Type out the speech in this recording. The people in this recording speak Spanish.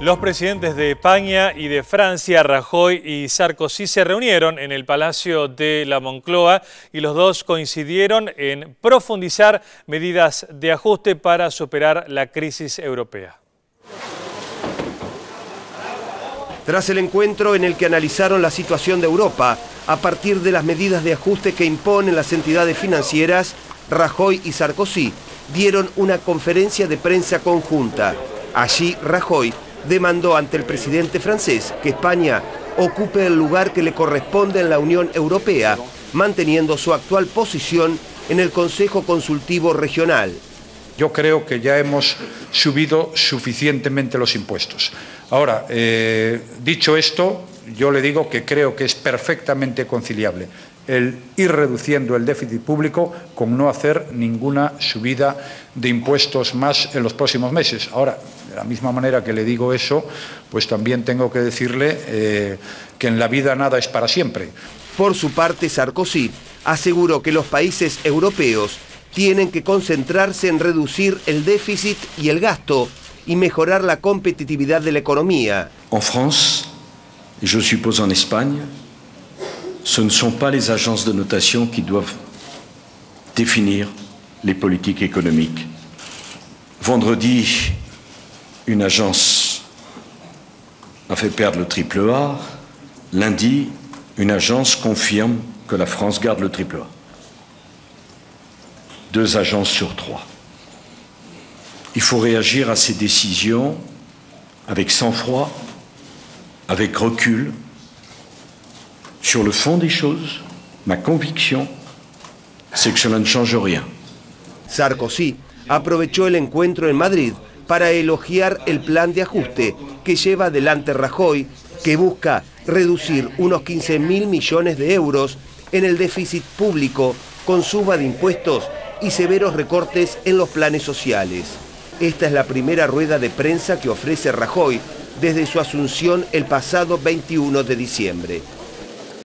Los presidentes de España y de Francia, Rajoy y Sarkozy, se reunieron en el Palacio de la Moncloa y los dos coincidieron en profundizar medidas de ajuste para superar la crisis europea. Tras el encuentro en el que analizaron la situación de Europa, a partir de las medidas de ajuste que imponen las entidades financieras, Rajoy y Sarkozy dieron una conferencia de prensa conjunta. Allí Rajoy demandó ante el presidente francés que España ocupe el lugar que le corresponde en la Unión Europea, manteniendo su actual posición en el Consejo Consultivo Regional. Yo creo que ya hemos subido suficientemente los impuestos. Ahora, eh, dicho esto, yo le digo que creo que es perfectamente conciliable el ir reduciendo el déficit público con no hacer ninguna subida de impuestos más en los próximos meses. Ahora, de la misma manera que le digo eso, pues también tengo que decirle eh, que en la vida nada es para siempre. Por su parte, Sarkozy aseguró que los países europeos tienen que concentrarse en reducir el déficit y el gasto y mejorar la competitividad de la economía. En France, je suppose en Espagne, ce ne sont pas les agences de notation qui doivent définir les politiques économiques. Vendredi, une agence a fait perdre le triple A. Lundi, une agence confirme que la France garde le triple A. Deux agences sur trois. Il faut réagir à ces décisions avec sang-froid, avec recul, sur le fond des choses, ma conviction, c'est que cela ne change rien. Sarkozy aprovechó el encuentro en Madrid para elogiar el plan de ajuste que lleva adelante Rajoy, que busca reducir unos 15 mil millones de euros en el déficit público con suba de impuestos y severos recortes en los planes sociales. Esta es la primera rueda de prensa que ofrece Rajoy desde su asunción el pasado 21 de diciembre.